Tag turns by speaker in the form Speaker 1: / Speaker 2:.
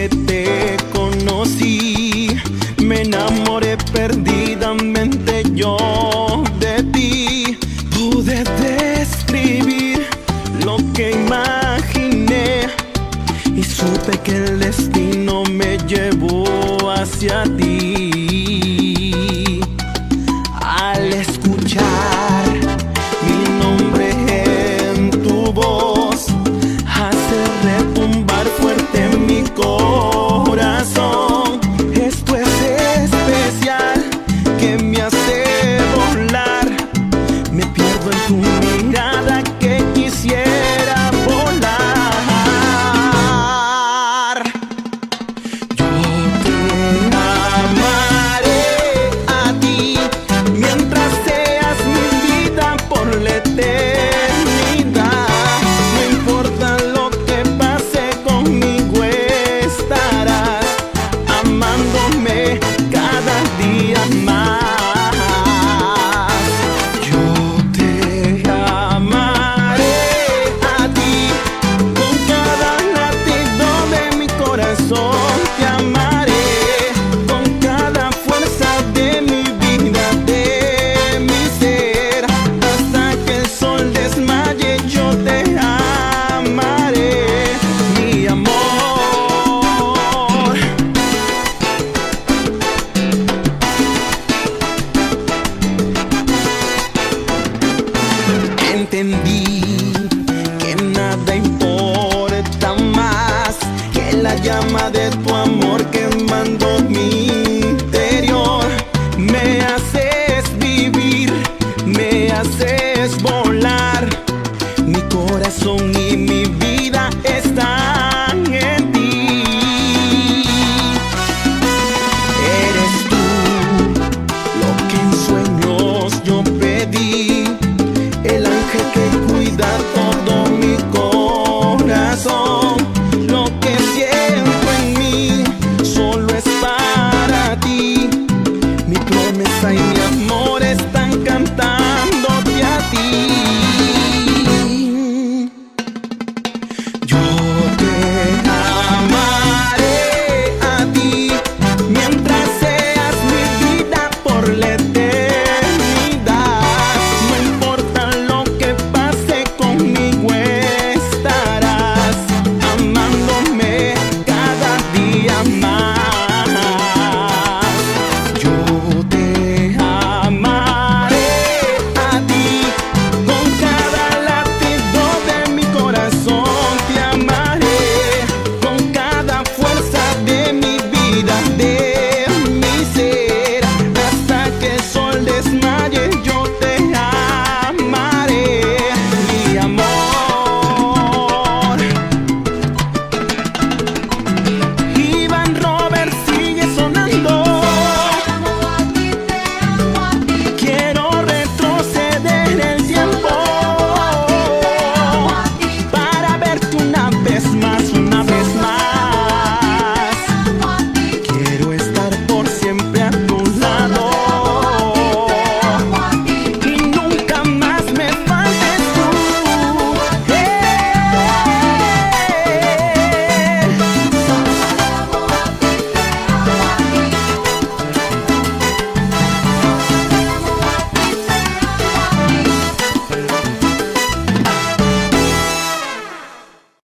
Speaker 1: que te conocí, me enamoré perdidamente yo de ti. Pude describir lo que imaginé y supe que el destino me llevó hacia ti.